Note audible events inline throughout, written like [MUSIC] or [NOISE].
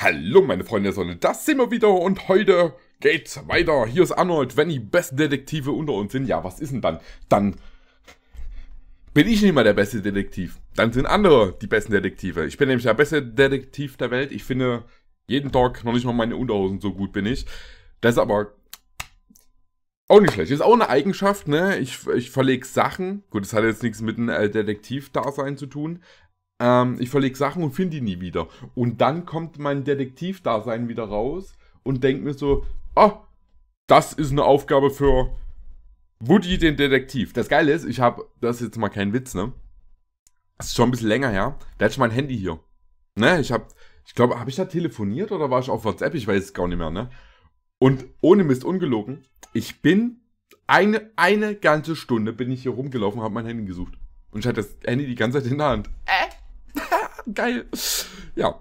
Hallo meine Freunde der Sonne, das sind wir wieder und heute geht's weiter. Hier ist Arnold, wenn die besten Detektive unter uns sind. Ja, was ist denn dann? Dann bin ich nicht mal der beste Detektiv. Dann sind andere die besten Detektive. Ich bin nämlich der beste Detektiv der Welt. Ich finde jeden Tag noch nicht mal meine Unterhosen so gut bin ich. Das ist aber auch nicht schlecht. Ist auch eine Eigenschaft, ne? Ich, ich verlege Sachen. Gut, das hat jetzt nichts mit einem äh, Detektiv-Dasein zu tun. Ähm, ich verlege Sachen und finde die nie wieder. Und dann kommt mein Detektiv-Dasein wieder raus und denkt mir so, ah, das ist eine Aufgabe für Woody, den Detektiv. Das Geile ist, ich habe, das ist jetzt mal kein Witz, ne? Das ist schon ein bisschen länger her. Da hatte ich mein Handy hier. Ne, ich habe, ich glaube, habe ich da telefoniert oder war ich auf WhatsApp? Ich weiß es gar nicht mehr, ne? Und ohne Mist, ungelogen, ich bin eine, eine ganze Stunde bin ich hier rumgelaufen und habe mein Handy gesucht. Und ich hatte das Handy die ganze Zeit in der Hand. Äh? Geil. Ja.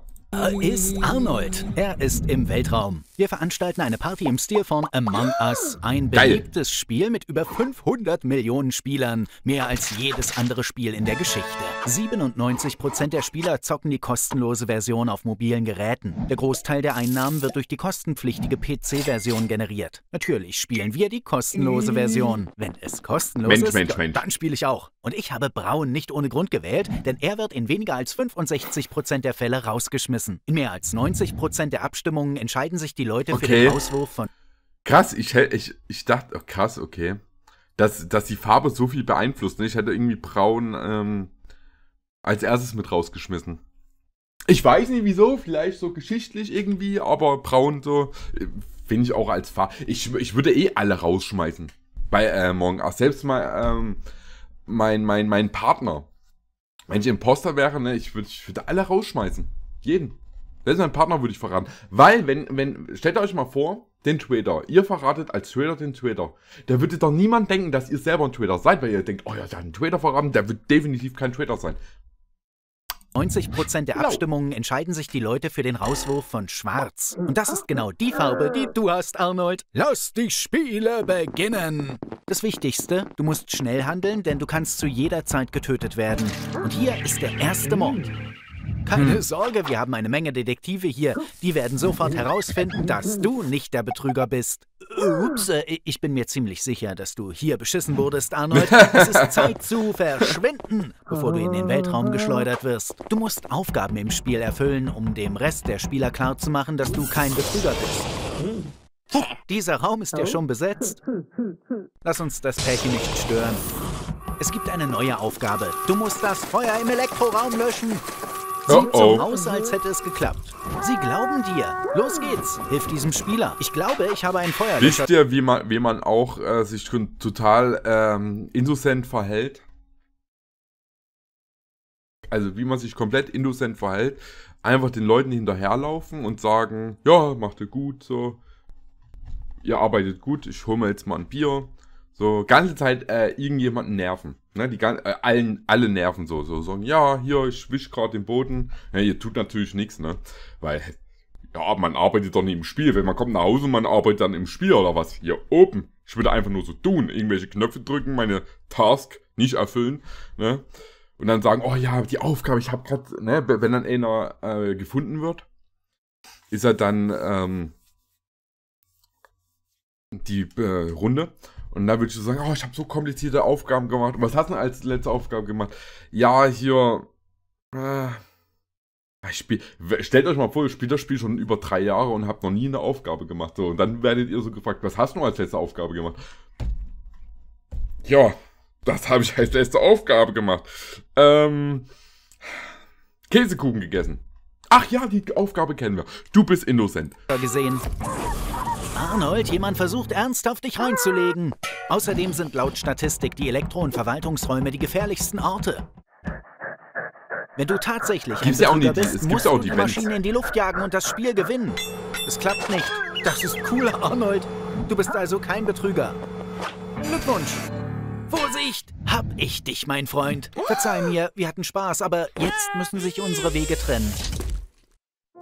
Ist Arnold. Er ist im Weltraum. Wir veranstalten eine Party im Stil von Among Us. Ein beliebtes Spiel mit über 500 Millionen Spielern. Mehr als jedes andere Spiel in der Geschichte. 97% der Spieler zocken die kostenlose Version auf mobilen Geräten. Der Großteil der Einnahmen wird durch die kostenpflichtige PC-Version generiert. Natürlich spielen wir die kostenlose Version. Wenn es kostenlos Mensch, ist, Mensch, Mensch. dann spiele ich auch. Und ich habe Braun nicht ohne Grund gewählt, denn er wird in weniger als 65% der Fälle rausgeschmissen. In mehr als 90% der Abstimmungen entscheiden sich die Leute für Okay. den Auswurf von Krass, ich, ich, ich dachte, oh, krass, okay. Dass, dass die Farbe so viel beeinflusst. Ne? Ich hätte irgendwie braun ähm, als erstes mit rausgeschmissen. Ich weiß nicht wieso, vielleicht so geschichtlich irgendwie, aber braun so äh, finde ich auch als Farbe. Ich, ich würde eh alle rausschmeißen. Bei äh, Among Us. Selbst mal ähm, mein, mein, mein Partner. Wenn ich Imposter wäre, ne, ich würde ich würde alle rausschmeißen. Jeden. Selbst mein Partner würde ich verraten. Weil, wenn, wenn, stellt euch mal vor, den Trader. Ihr verratet als Trader den Trader. Da würde doch niemand denken, dass ihr selber ein Trader seid, weil ihr denkt, oh ja, der hat einen Trader verraten, der wird definitiv kein Trader sein. 90% der Genau. Abstimmungen entscheiden sich die Leute für den Rauswurf von Schwarz. Und das ist genau die Farbe, die du hast, Arnold. Lass die Spiele beginnen! Das Wichtigste, du musst schnell handeln, denn du kannst zu jeder Zeit getötet werden. Und hier ist der erste Mord. Keine Sorge, wir haben eine Menge Detektive hier. Die werden sofort herausfinden, dass du nicht der Betrüger bist. Ups, äh, ich bin mir ziemlich sicher, dass du hier beschissen wurdest, Arnold. [LAUGHS] Es ist Zeit zu verschwinden, bevor du in den Weltraum geschleudert wirst. Du musst Aufgaben im Spiel erfüllen, um dem Rest der Spieler klarzumachen, dass du kein Betrüger bist. Dieser Raum ist ja schon besetzt. Lass uns das Pärchen nicht stören. Es gibt eine neue Aufgabe. Du musst das Feuer im Elektroraum löschen. Sieh Oh, oh. so aus, als hätte es geklappt. Sie glauben dir. Los geht's. Hilf diesem Spieler. Ich glaube, ich habe ein Feuerlöscher. Wisst ihr, wie man, wie man auch äh, sich total ähm, innocent verhält? Also wie man sich komplett innocent verhält. Einfach den Leuten hinterherlaufen und sagen, ja, macht ihr gut, so. Ihr arbeitet gut, ich hole mir jetzt mal ein Bier. So, ganze Zeit äh, irgendjemanden nerven. Ne, die äh, allen, alle nerven so, so sagen, ja, hier, ich wisch gerade den Boden. Ja, ihr tut natürlich nichts, ne? Weil ja, man arbeitet doch nicht im Spiel. Wenn man kommt nach Hause, man arbeitet dann im Spiel oder was? Hier oben. Ich würde einfach nur so tun. Irgendwelche Knöpfe drücken, meine Task nicht erfüllen, ne? Und dann sagen, oh ja, die Aufgabe, ich habe gerade, ne, wenn dann einer äh, gefunden wird, ist er dann ähm, die äh, Runde. Und dann würde ich so sagen, oh, ich habe so komplizierte Aufgaben gemacht. Und was hast du denn als letzte Aufgabe gemacht? Ja, hier. Äh, ich spiel, stellt euch mal vor, ihr spielt das Spiel schon über drei Jahre und habt noch nie eine Aufgabe gemacht. So, und dann werdet ihr so gefragt, was hast du als letzte Aufgabe gemacht? Ja, das habe ich als letzte Aufgabe gemacht. Ähm, Käsekuchen gegessen. Ach ja, die Aufgabe kennen wir. Du bist innocent. gesehen. Arnold, jemand versucht ernsthaft dich reinzulegen. Außerdem sind laut Statistik die Elektro- und Verwaltungsräume die gefährlichsten Orte. Wenn du tatsächlich ein Gibt's ja Betrüger die- es bist, musst ja auch du die. Maschine in die Luft jagen und das Spiel gewinnen. Es klappt nicht. Das ist cool, Arnold. Du bist also kein Betrüger. Glückwunsch. Vorsicht! Hab ich dich, mein Freund. Verzeih mir, wir hatten Spaß, aber jetzt müssen sich unsere Wege trennen.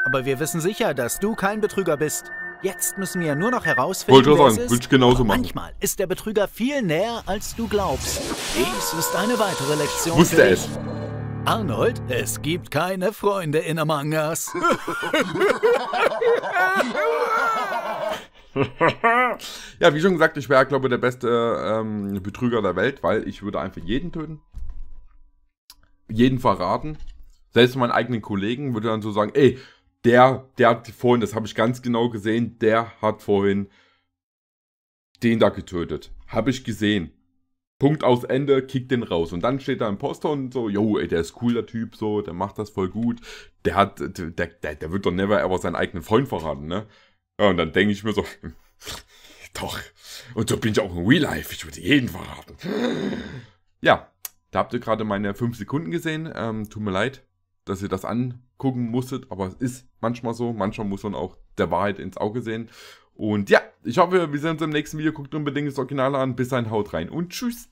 Aber wir wissen sicher, dass du kein Betrüger bist. Jetzt müssen wir nur noch herausfinden, Wollte ich wer sagen, es ist. ich genauso machen. Manchmal ist der Betrüger viel näher, als du glaubst. Dies ist eine weitere Lektion Wusste für es. Arnold, es gibt keine Freunde in Among Us. [LAUGHS] ja, wie schon gesagt, ich wäre, glaube ich, der beste ähm, Betrüger der Welt, weil ich würde einfach jeden töten. Jeden verraten. Selbst meinen eigenen Kollegen würde dann so sagen, ey, der, der hat vorhin, das habe ich ganz genau gesehen, der hat vorhin den da getötet. Habe ich gesehen. Punkt aus Ende, kick den raus. Und dann steht da ein Poster und so, yo, ey, der ist cool, der Typ, so, der macht das voll gut. Der hat, der, der, der wird doch never ever seinen eigenen Freund verraten, ne? Ja, und dann denke ich mir so, [LAUGHS] doch. Und so bin ich auch in Real Life, ich würde jeden verraten. Ja, da habt ihr gerade meine 5 Sekunden gesehen. Ähm, tut mir leid, dass ihr das angucken musstet, aber es ist manchmal so. Manchmal muss man auch der Wahrheit ins Auge sehen. Und ja, ich hoffe, wir sehen uns im nächsten Video. Guckt unbedingt das Original an. Bis dahin, haut rein und tschüss.